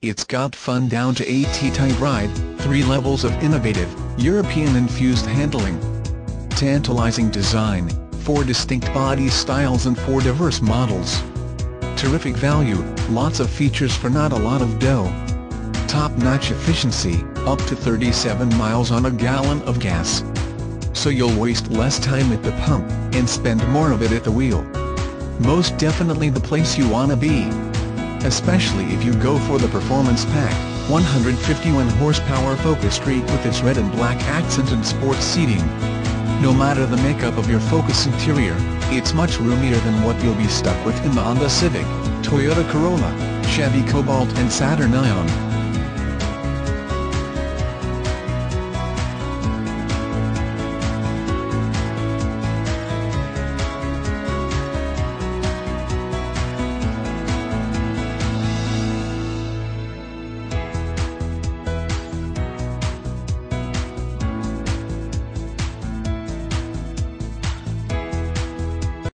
It's got fun down to AT-type ride, three levels of innovative, European-infused handling. Tantalizing design, four distinct body styles and four diverse models. Terrific value, lots of features for not a lot of dough. Top-notch efficiency, up to 37 miles on a gallon of gas. So you'll waste less time at the pump, and spend more of it at the wheel. Most definitely the place you wanna be. Especially if you go for the performance pack, 151 horsepower Focus Street with its red and black accent and sports seating. No matter the makeup of your Focus interior, it's much roomier than what you'll be stuck with in the Honda Civic, Toyota Corolla, Chevy Cobalt and Saturn Ion.